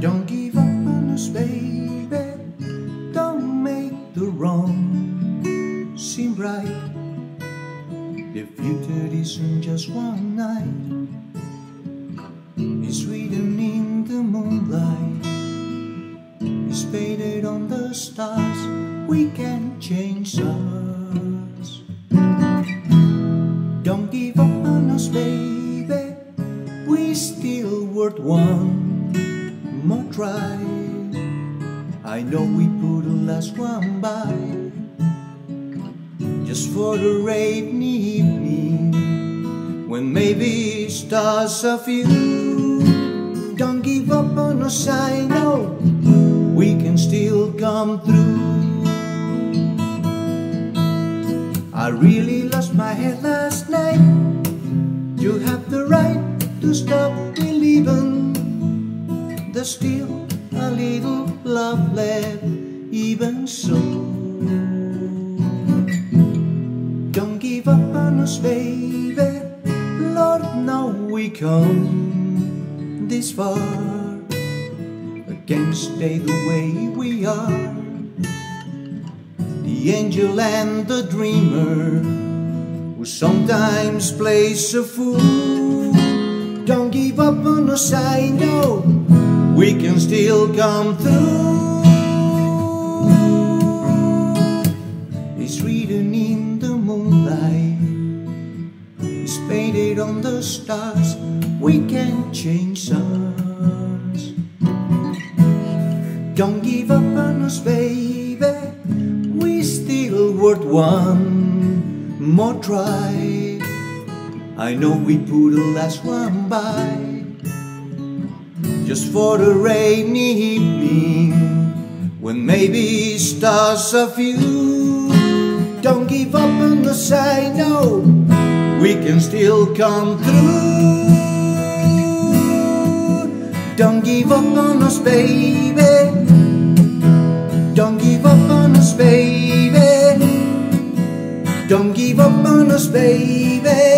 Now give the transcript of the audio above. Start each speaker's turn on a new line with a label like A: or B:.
A: Don't give up on us, baby. Don't make the wrong seem right. The future isn't just one night. It's written in the moonlight. It's painted on stars. We can change us. Don't give up on us, baby. We still worth one more try. I know we put the last one by just for the rainy evening when maybe stars are few. Don't give up on us, I know we can come through. I really lost my head last night. You have the right to stop believing. There's still a little love left, even so. Don't give up on us, baby. Lord, now we come this far. Can't stay the way we are. The angel and the dreamer who sometimes plays a fool. Don't give up on us, I know we can still come through. It's written in the moonlight, it's painted on the stars. We can change us. Don't give up on us, baby. We still worth one more try. I know we put the last one by just for the rainy evening when maybe stars are few. Don't give up on us, I know we can still come through. Don't give up on us, baby. Baby.